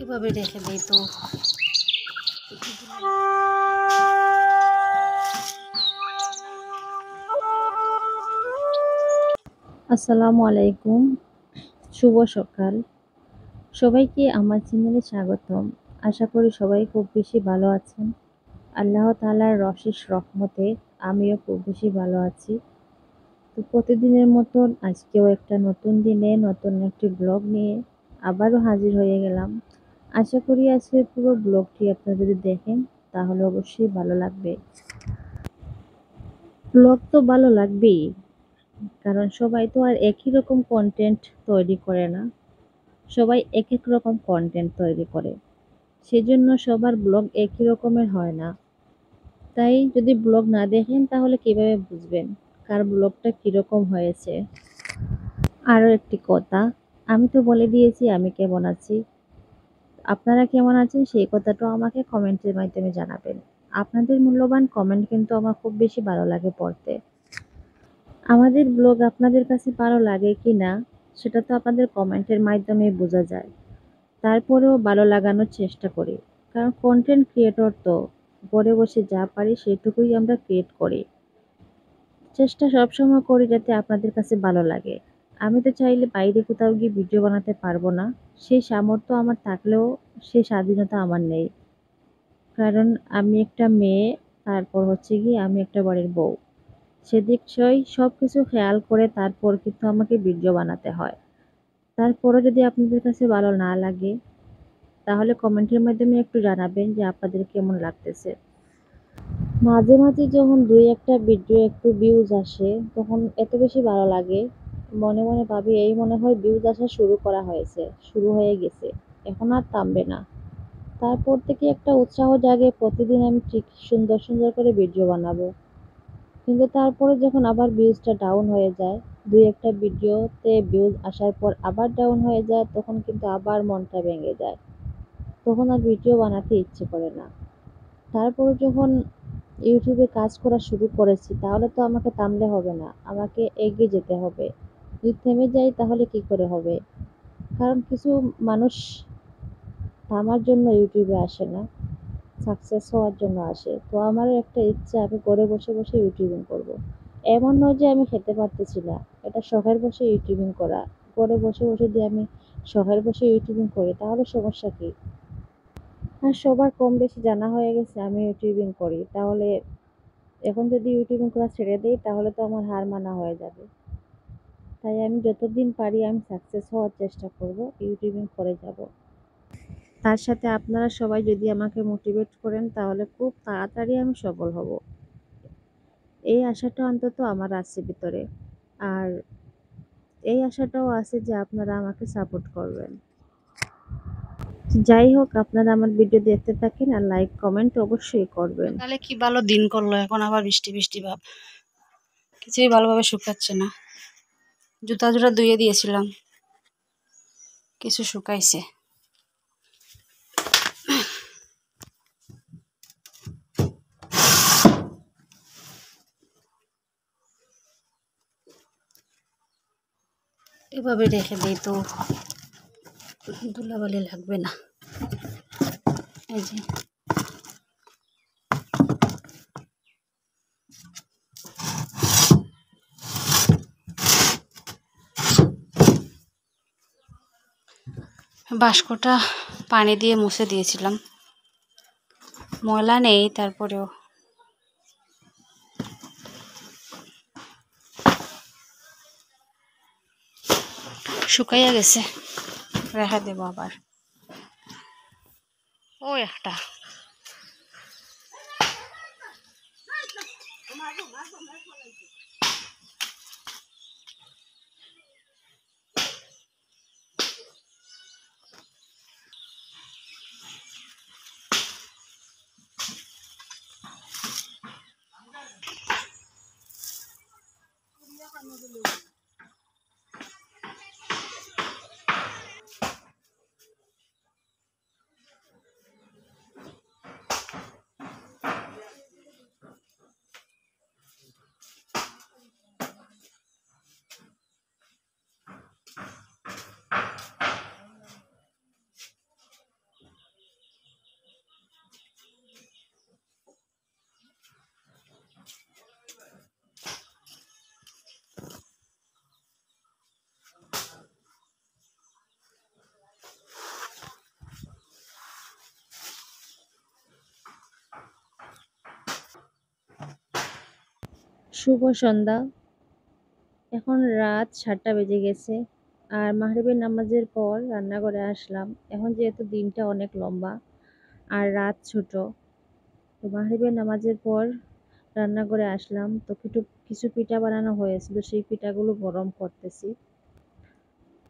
এভাবে রেখে দেই তো। আসসালামু আলাইকুম, শুভ সকাল। সবাইকে আমার চ্যানেলে স্বাগতম। আশা করি সবাই খুব বেশি ভালো আছেন। আল্লাহ তাআলার রশেষ রহমতে আমিও খুব বেশি ভালো আছি। প্রতিদিনের মতন আজকেও একটা নতুন দিনে, নতুন একটি ব্লগ নিয়ে আবারও হাজির হয়ে গেলাম। আশা করি আজকের পুরো ব্লগটি আপনারা যদি দেখেন, তাহলে অবশ্যই ভালো লাগবে। ব্লগ তো ভালো লাগবেই, কারণ সবাই তো আর একই রকম কন্টেন্ট তৈরি করে না। সবাই এক এক রকম কন্টেন্ট তৈরি করে। সেজন্য সবার ব্লগ একই রকমের হয় না। তাই যদি ব্লগ না দেখেন, তাহলে কীভাবে বুঝবেন? কার ব্লগটা কীরকম হয়েছে? আরও একটি কথা, আমি তো বলে দিয়েছি আমি কেমন আছি। আপনারা কেমন আছেন সেই কথাটাও আমাকে কমেন্টের মাধ্যমে জানাবেন। আপনাদের মূল্যবান কমেন্ট কিন্তু আমার খুব বেশি ভালো লাগে পড়তে। আমাদের ব্লগ আপনাদের কাছে ভালো লাগে কি না, সেটা তো আপনাদের কমেন্টের মাধ্যমে বোঝা যায়। তারপরেও ভালো লাগানোর চেষ্টা করি। কারণ কন্টেন্ট ক্রিয়েটর তো, ঘরে বসে যা পারি সেটুকুই আমরা ক্রিয়েট করি। চেষ্টা সবসময় করি যাতে আপনাদের কাছে ভালো লাগে। আমি তো চাইলে বাইরে কোথাও গিয়ে ভিডিও বানাতে পারব না। সেই সামর্থ্য আমার থাকলেও সেই স্বাধীনতা আমার নেই। কারণ আমি একটা মেয়ে, তারপর হচ্ছে কি আমি একটা বাড়ির বউ। সেদিক সই সব কিছু খেয়াল করে তারপর কিন্তু আমাকে ভিডিও বানাতে হয়। তারপরও যদি আপনাদের কাছে ভালো না লাগে, তাহলে কমেন্টের মাধ্যমে একটু জানাবেন যে আপনাদের কেমন লাগতেছে। মাঝে মাঝে যখন দুই একটা ভিডিও একটু ভিউজ আসে, তখন এত বেশি ভালো লাগে। মনে মনে ভাবি, এই মনে হয় ভিউজ আসা শুরু করা হয়েছে, শুরু হয়ে গেছে। এখন আর থামবে না। তারপর থেকে একটা উৎসাহ জাগে, প্রতিদিন আমি ঠিক সুন্দর সুন্দর করে ভিডিও বানাবো। কিন্তু তারপরে যখন আবার ভিউজটা ডাউন হয়ে যায়, দুই একটা ভিডিওতে ভিউজ আসার পর আবার ডাউন হয়ে যায়, তখন কিন্তু আবার মনটা ভেঙে যায়। তখন আর ভিডিও বানাতে ইচ্ছে করে না। তারপরে যখন ইউটিউবে কাজ করা শুরু করেছি, তাহলে তো আমাকে থামলে হবে না। আমাকে এগিয়ে যেতে হবে। যদি থেমে যাই, তাহলে কি করে হবে? কারণ কিছু মানুষ থামার জন্য ইউটিউবে আসে না সাকসেস হওয়ার জন্য আসে। তো আমারও একটা ইচ্ছা, আমি ঘরে বসে বসে ইউটিউবিং করব। এমন নয় যে আমি খেতে পারতেছি না, এটা শখের বসে ইউটিউবিং করা। ঘরে বসে বসে যদি আমি শখের বসে ইউটিউবিং করি, তাহলে সমস্যা কী? আর সবার কম বেশি জানা হয়ে গেছে, আমি ইউটিউবিং করি। তাহলে এখন যদি ইউটিউবিং করা ছেড়ে দিই, তাহলে তো আমার হার মানা হয়ে যাবে। তাই আমি যতদিন পারি আমি সাকসেস হওয়ার চেষ্টা করব, ইউটিউবিং করে যাব। তার সাথে আপনারা সবাই যদি আমাকে মোটিভেট করেন, তাহলে খুব তাড়াতাড়ি আমি সফল হব। এই আশাটা অন্তত আমার আছে ভিতরে। আর এই আশাটাও আছে যে আপনারা আমাকে সাপোর্ট করবেন। যাই হোক আপনারা আমার ভিডিও দেখতে থাকেন আর লাইক কমেন্ট অবশ্যই করবেন। তাহলে কি ভালো দিন করল? এখন আবার বৃষ্টি বৃষ্টি ভাব। কিছুই ভালোভাবে শুকাচ্ছে না। জুতা জুতা ধুয়ে দিয়েছিলাম। কিছু শুকাইছে। এভাবে রেখে দিই তো। ধুলাবালি লাগবে না। এই যে। বাস্কটা পানি দিয়ে মুছে দিয়েছিলাম। ময়লা নেই, তারপরেও। শুকাইয়া গেছে। রেখে দেবো আবার ওই একটা শুভ সন্ধ্যা। এখন রাত সাতটা বেজে গেছে আর মাহরিবের নামাজের পর রান্নাঘরে আসলাম। এখন যেহেতু দিনটা অনেক লম্বা আর রাত ছোট, তো মাহরিবের নামাজের পর রান্নাঘরে আসলাম। তো কিছু কিছু পিঠা বানানো হয়েছিল, সেই পিঠাগুলো গরম করতেছি।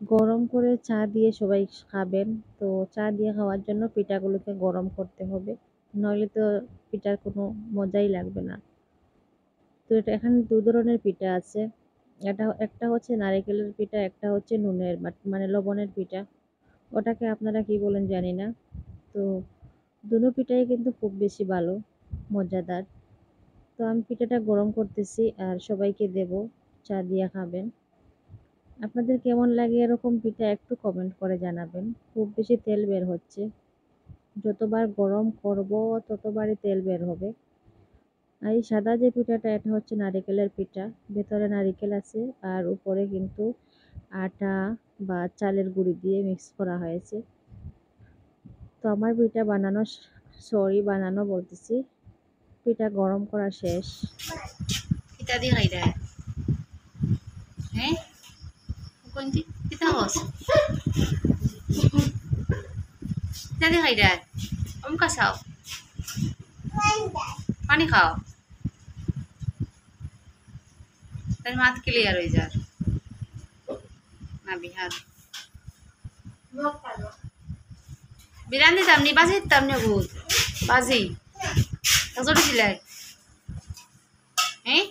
গরম করে চা দিয়ে সবাই খাবেন। তো চা দিয়ে খাওয়ার জন্য পিঠাগুলোকে গরম করতে হবে। নইলে তো পিঠার কোনো মজাই লাগবে না। তো এটা এখানে দু ধরনের পিঠা আছে। এটা, একটা হচ্ছে নারিকেলের পিঠা, একটা হচ্ছে নুনের মানে লবণের পিঠা। ওটাকে আপনারা কি বলেন জানি না। তো দুটো পিঠাই কিন্তু খুব বেশি ভালো, মজাদার। তো আমি পিঠাটা গরম করতেছি আর সবাইকে দেব, চা দিয়ে খাবেন। আপনাদের কেমন লাগে এরকম পিঠা একটু কমেন্ট করে জানাবেন। খুব বেশি তেল বের হচ্ছে। যতবার গরম করব, ততবারই তেল বের হবে। আর এই সাদা যে পিঠাটা, এটা হচ্ছে নারিকেলের পিঠা। ভেতরে নারিকেল আছে আর উপরে কিন্তু আটা বা চালের গুঁড়ি দিয়ে মিক্স করা হয়েছে। তো আমার পিঠা বানানো সরি বানানো বলতেছি। পিঠা গরম করা শেষ। পিঠা দিয়ে হ্যাঁ? কোনটি পিঠা হস পিঠা দিয়ে দেয়। অমকা পানি খাও। তার মাত ক্লিয়ার হয়ে যার না, বিহার। বিরান দিতাম নি বাজি দিতাম নি বহুত। বাজি। দিছিলাই হ্যাঁ?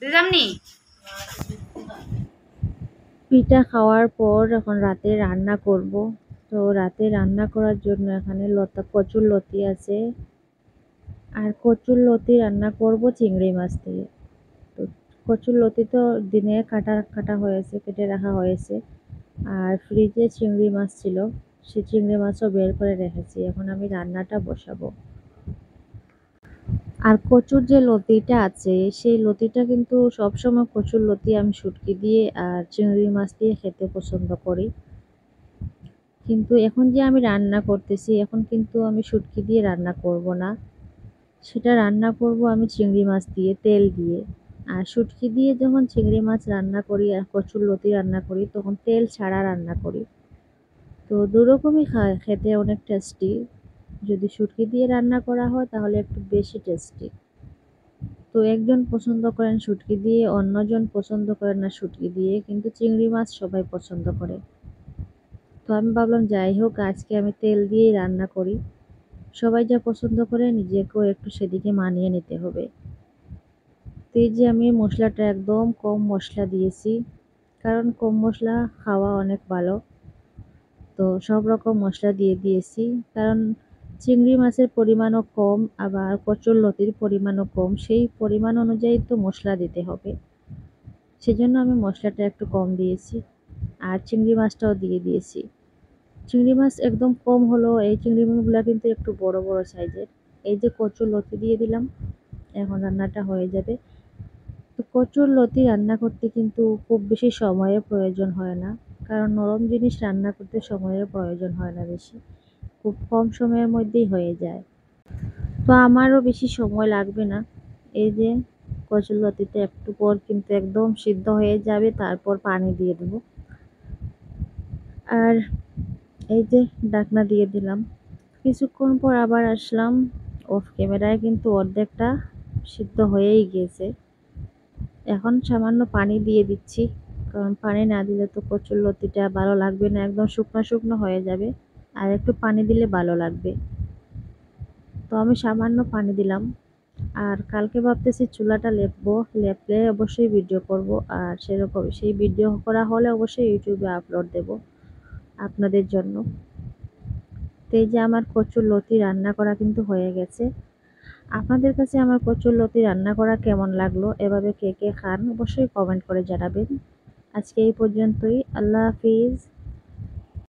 দিতাম নি? পিঠা খাওয়ার পর এখন রাতে রান্না করব। তো রাতে রান্না করার জন্য এখানে লতা, কচুর লতি আছে। আর কচুর লতি রান্না করব চিংড়ি মাছ দিয়ে। তো কচুর লতি তো দিনে কাটা কাটা হয়েছে, কেটে রাখা হয়েছে। আর ফ্রিজে চিংড়ি মাছ ছিল সে চিংড়ি মাছও বের করে রেখেছি। এখন আমি রান্নাটা বসাবো। আর কচুর যে লতিটা আছে, সেই লতিটা কিন্তু সবসময় কচুর লতি আমি শুটকি দিয়ে আর চিংড়ি মাছ দিয়ে খেতে পছন্দ করি। কিন্তু এখন যে আমি রান্না করতেছি, এখন কিন্তু আমি শুটকি দিয়ে রান্না করব না। সেটা রান্না করব আমি চিংড়ি মাছ দিয়ে, তেল দিয়ে। আর শুটকি দিয়ে যখন চিংড়ি মাছ রান্না করি আর কচুর লতি রান্না করি, তখন তেল ছাড়া রান্না করি। তো দুরকমই খায়, খেতে অনেক টেস্টি যদি শুটকি দিয়ে রান্না করা হয়, তাহলে একটু বেশি টেস্টি তো একজন পছন্দ করেন শুটকি দিয়ে, অন্যজন পছন্দ করেন না শুটকি দিয়ে, কিন্তু চিংড়ি মাছ সবাই পছন্দ করে। তো আমি ভাবলাম, যাই হোক, আজকে আমি তেল দিয়েই রান্না করি। সবাই যা পছন্দ করে নিজেকেও একটু সেদিকে মানিয়ে নিতে হবে। তো এই যে আমি মশলাটা একদম কম মশলা দিয়েছি, কারণ কম মশলা খাওয়া অনেক ভালো। তো সব রকম মশলা দিয়ে দিয়েছি, কারণ চিংড়ি মাছের পরিমাণও কম, আবার কচুর লতির পরিমাণও কম, সেই পরিমাণ অনুযায়ী তো মশলা দিতে হবে। সেজন্য আমি মশলাটা একটু কম দিয়েছি, আর চিংড়ি মাছটাও দিয়ে দিয়েছি। চিংড়ি মাছ একদম কম হলো। এই চিংড়ি মাছগুলো কিন্তু একটু বড় বড় সাইজের এই যে কচুর লতি দিয়ে দিলাম, এখন রান্নাটা হয়ে যাবে। তো কচুর লতি রান্না করতে কিন্তু খুব বেশি সময়ের প্রয়োজন হয় না, কারণ নরম জিনিস রান্না করতে সময়ের প্রয়োজন হয় না বেশি। খুব কম সময়ের মধ্যেই হয়ে যায়। তো আমারও বেশি সময় লাগবে না। এই যে কচুর লতিতে একটু পর কিন্তু একদম সিদ্ধ হয়ে যাবে, তারপর পানি দিয়ে দেব। আর এই যে ডাকনা দিয়ে দিলাম। কিছুক্ষণ পর আবার আসলাম। অফ ক্যামেরায় কিন্তু অর্ধেকটা সিদ্ধ হয়েই গিয়েছে এখন সামান্য পানি দিয়ে দিচ্ছি। কারণ পানি না দিলে তো কচুর লতিটা ভালো লাগবে না, একদম শুকনো শুকনো হয়ে যাবে। আর একটু পানি দিলে ভালো লাগবে। তো আমি সামান্য পানি দিলাম। আর কালকে ভাবতেছি চুলাটা লেপবো, লেপলে অবশ্যই ভিডিও করব। আর সেরকম, সেই ভিডিও করা হলে অবশ্যই ইউটিউবে আপলোড দেব। আপনাদের জন্য। তো এই যে আমার কচুর লতি রান্না করা কিন্তু হয়ে গেছে। আপনাদের কাছে আমার কচুর লতি রান্না করা কেমন লাগল? এভাবে কে কে খান অবশ্যই কমেন্ট করে জানাবেন। আজকে এই পর্যন্তই। আল্লাহ হাফিজ।